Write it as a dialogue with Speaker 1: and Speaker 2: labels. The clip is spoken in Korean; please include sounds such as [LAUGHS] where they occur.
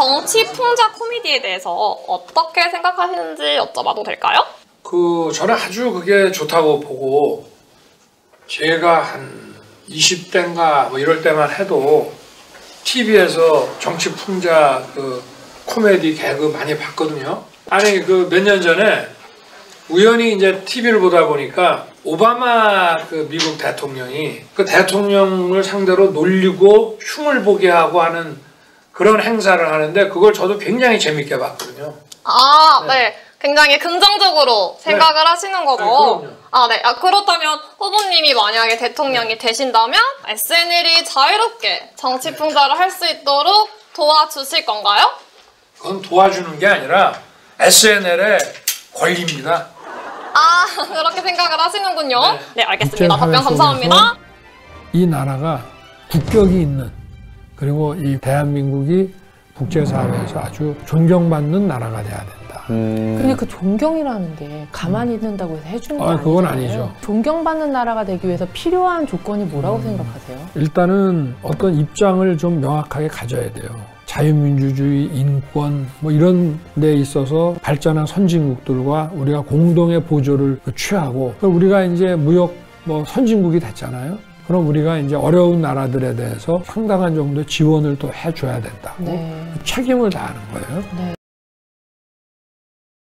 Speaker 1: 정치 풍자 코미디에 대해서 어떻게 생각하시는지 여쭤봐도 될까요?
Speaker 2: 그 저는 아주 그게 좋다고 보고 제가 한 20대인가 뭐 이럴 때만 해도 TV에서 정치 풍자 그 코미디 개그 많이 봤거든요. 아니 그 몇 년 전에 우연히 이제 TV를 보다 보니까 오바마 그 미국 대통령이 그 대통령을 상대로 놀리고 흉을 보게 하고 하는 그런 행사를 하는데 그걸 저도 굉장히 재밌게 봤거든요.
Speaker 1: 아,
Speaker 2: 네.
Speaker 1: 네. 굉장히 긍정적으로 생각을 하시는 거죠.
Speaker 2: 네.
Speaker 1: 아, 네. 아, 그렇다면 후보님이 만약에 대통령이
Speaker 2: 네.
Speaker 1: 되신다면 SNL이 자유롭게 정치 풍자를 할 수 있도록 도와주실 건가요?
Speaker 2: 그건 도와주는 게 아니라 SNL의 권리입니다.
Speaker 1: 아, [LAUGHS] 그렇게 생각을 하시는군요.
Speaker 2: 네.
Speaker 1: 네, 알겠습니다. 답변 감사합니다.
Speaker 3: 이 나라가 국격이 있는 그리고 이 대한민국이 국제사회에서 아주 존경받는 나라가 돼야 된다.
Speaker 4: 근데 그 존경이라는 게 가만히 있는다고 해서 해주는 게
Speaker 3: 아, 그건
Speaker 4: 아니잖아요.
Speaker 3: 아니죠.
Speaker 4: 존경받는 나라가 되기 위해서 필요한 조건이 뭐라고 생각하세요?
Speaker 3: 일단은 어떤 입장을 좀 명확하게 가져야 돼요. 자유민주주의, 인권 뭐 이런 데 있어서 발전한 선진국들과 우리가 공동의 보조를 취하고 우리가 이제 무역 뭐 선진국이 됐잖아요. 그럼 우리가 이제 어려운 나라들에 대해서 상당한 정도 지원을 또 해줘야 된다고
Speaker 4: 네.
Speaker 3: 책임을 다하는 거예요.
Speaker 4: 네.